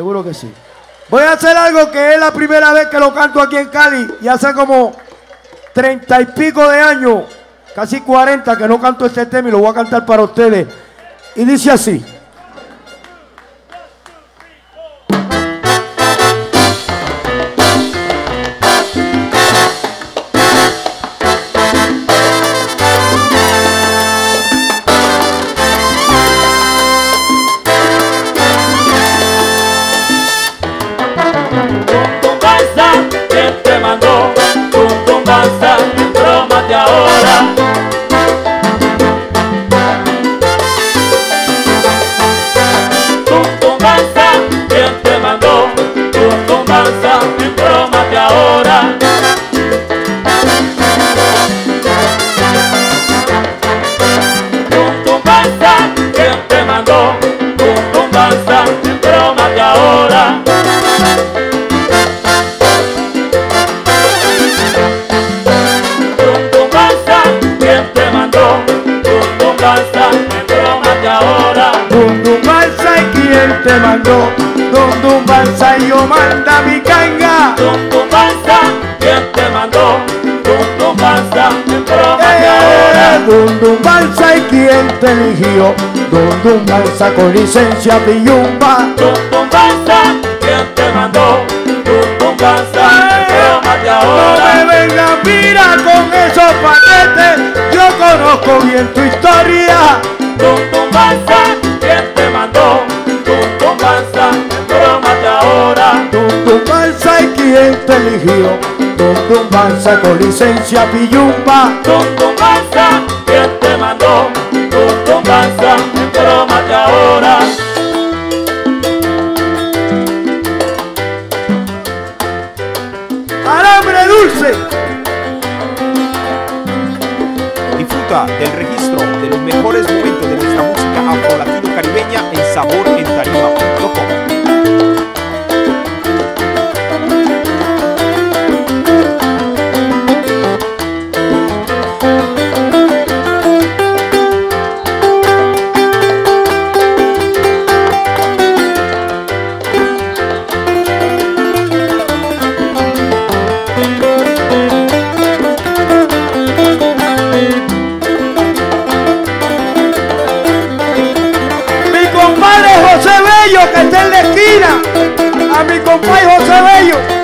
Seguro que sí. Voy a hacer algo que es la primera vez que lo canto aquí en Cali y hace como treinta y pico de años, casi cuarenta que no canto este tema y lo voy a cantar para ustedes. Y dice así. Te mandó Don Dum Balsa y yo manda mi canga. Don Dum Balsa, ¿quién te mandó? Don Dum Balsa, en broma eh, Don Dum Balsa y quién te eligió. Don Dum Balsa con licencia Piyumba. Don Dum Balsa, ¿quién te mandó? Don Dum Balsa, en broma de ahora te eligió. Don Balsa con licencia Piyumba. Don Balsa, ¿quién te mandó? Don Balsa, de ahora. ¡Alambre dulce! Disfruta del registro de los mejores momentos de nuestra música afro-latino-caribeña en sabor en tarima.com. que está en la esquina, a mi compañero José Bello.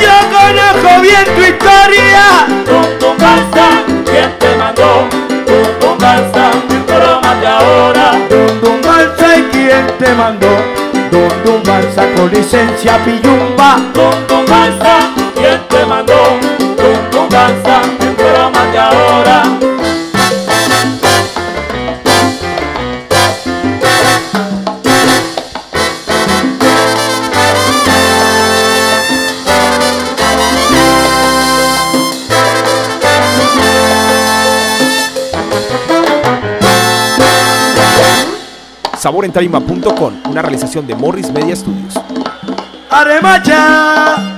Yo conozco bien tu historia. Tonto Balsa, ¿quién te mandó? Tonto Balsa, en broma que ahora Tonto Balsa y quién te mandó. Don Balsa con licencia Piyumba. Don Balsa, ¿quién te mandó? Don Balsa ahora. Saborentarima.com, una realización de Morris Media Studios. ¡Aremacha!